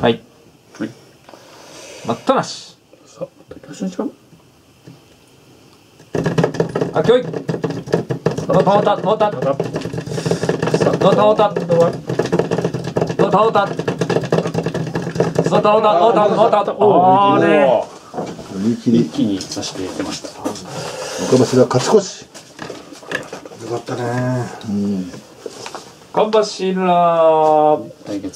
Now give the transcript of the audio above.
はい。はい。待ったなし。さあ竹橋の一番あきょいのた？のた？のた？さあのた？のた？今度た？倒た？のた倒たのた倒た？のたあーね。読み切り一気にさしていきました。岡柱勝ち越し。よかったね。うん。かんばしら対決。